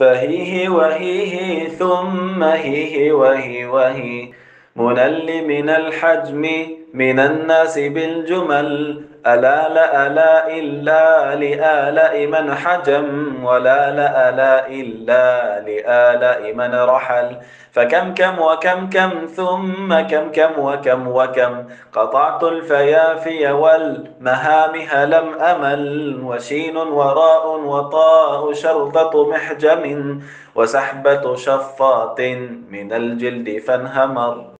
فهيه وهيه ثم هيه وهي وهي منل من الحجم من الناس بالجمل ألا لا ألا إلا لآلاء من حجم ولا لا لا إلا لآلاء من رحل. فكم كم وكم كم ثم كم كم وكم وكم. قطعت الفيافي والمهامها لم أمل. وشين وراء وطاء شرطة محجم. وسحبة شفاط من الجلد فانهمر.